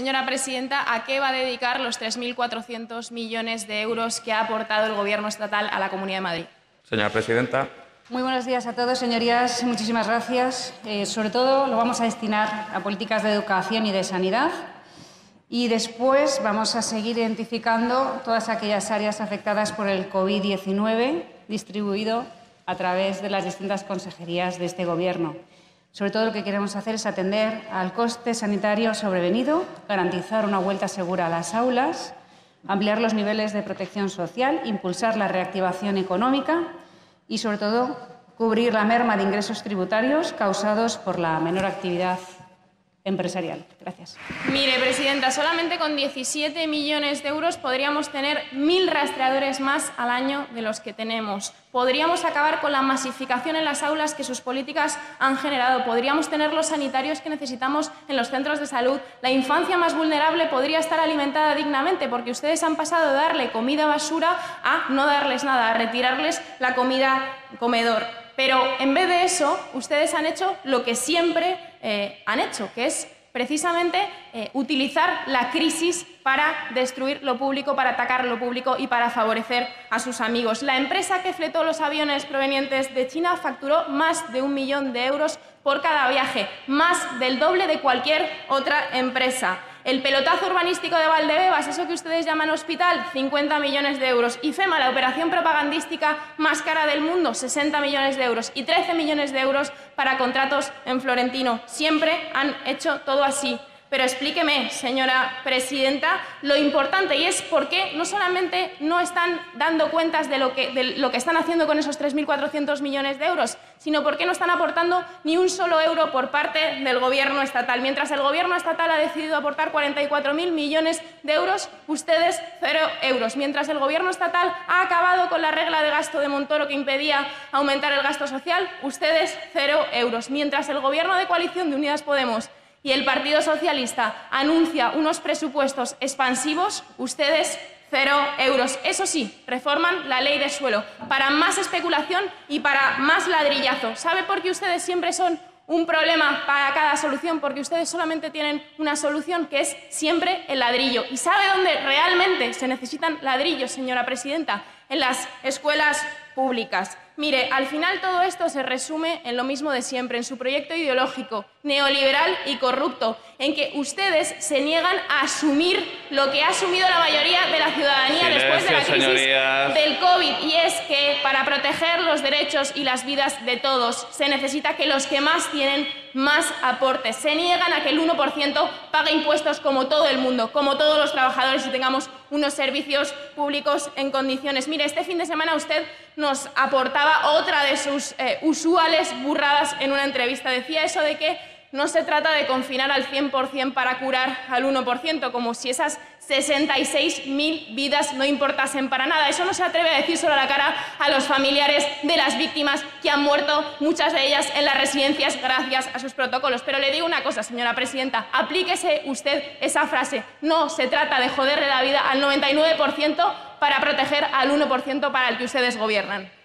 Señora presidenta, ¿a qué va a dedicar los 3.400 millones de euros que ha aportado el Gobierno estatal a la Comunidad de Madrid? Señora presidenta. Muy buenos días a todos, señorías. Muchísimas gracias. Eh, sobre todo lo vamos a destinar a políticas de educación y de sanidad. Y después vamos a seguir identificando todas aquellas áreas afectadas por el COVID-19 distribuido a través de las distintas consejerías de este Gobierno. Sobre todo lo que queremos hacer es atender al coste sanitario sobrevenido, garantizar una vuelta segura a las aulas, ampliar los niveles de protección social, impulsar la reactivación económica y, sobre todo, cubrir la merma de ingresos tributarios causados por la menor actividad empresarial. Gracias. Mire, presidenta, solamente con 17 millones de euros podríamos tener mil rastreadores más al año de los que tenemos. Podríamos acabar con la masificación en las aulas que sus políticas han generado. Podríamos tener los sanitarios que necesitamos en los centros de salud. La infancia más vulnerable podría estar alimentada dignamente porque ustedes han pasado de darle comida basura a no darles nada, a retirarles la comida comedor. Pero en vez de eso, ustedes han hecho lo que siempre eh, han hecho, que es precisamente eh, utilizar la crisis para destruir lo público, para atacar lo público y para favorecer a sus amigos. La empresa que fletó los aviones provenientes de China facturó más de un millón de euros por cada viaje, más del doble de cualquier otra empresa. El pelotazo urbanístico de Valdebebas, eso que ustedes llaman hospital, 50 millones de euros. Y FEMA, la operación propagandística más cara del mundo, 60 millones de euros. Y 13 millones de euros para contratos en Florentino. Siempre han hecho todo así. Pero explíqueme, señora presidenta, lo importante y es por qué no solamente no están dando cuentas de lo que, de lo que están haciendo con esos 3.400 millones de euros, sino por qué no están aportando ni un solo euro por parte del Gobierno estatal. Mientras el Gobierno estatal ha decidido aportar 44.000 millones de euros, ustedes cero euros. Mientras el Gobierno estatal ha acabado con la regla de gasto de Montoro que impedía aumentar el gasto social, ustedes cero euros. Mientras el Gobierno de coalición de Unidas Podemos y el Partido Socialista anuncia unos presupuestos expansivos, ustedes cero euros. Eso sí, reforman la ley de suelo para más especulación y para más ladrillazo. ¿Sabe por qué ustedes siempre son un problema para cada solución? Porque ustedes solamente tienen una solución que es siempre el ladrillo. ¿Y sabe dónde realmente se necesitan ladrillos, señora presidenta? En las escuelas públicas. Mire, al final todo esto se resume en lo mismo de siempre, en su proyecto ideológico, neoliberal y corrupto, en que ustedes se niegan a asumir lo que ha asumido la mayoría de la ciudadanía después de la crisis del COVID, y es que para proteger los derechos y las vidas de todos se necesita que los que más tienen más aportes. Se niegan a que el 1% pague impuestos como todo el mundo, como todos los trabajadores y tengamos unos servicios públicos en condiciones. Mire, este fin de semana usted nos aportaba otra de sus eh, usuales burradas en una entrevista. Decía eso de que no se trata de confinar al 100% para curar al 1%, como si esas 66.000 vidas no importasen para nada. Eso no se atreve a decir solo a la cara a los familiares de las víctimas que han muerto, muchas de ellas en las residencias gracias a sus protocolos. Pero le digo una cosa, señora presidenta, aplíquese usted esa frase. No se trata de joderle la vida al 99% para proteger al 1% para el que ustedes gobiernan.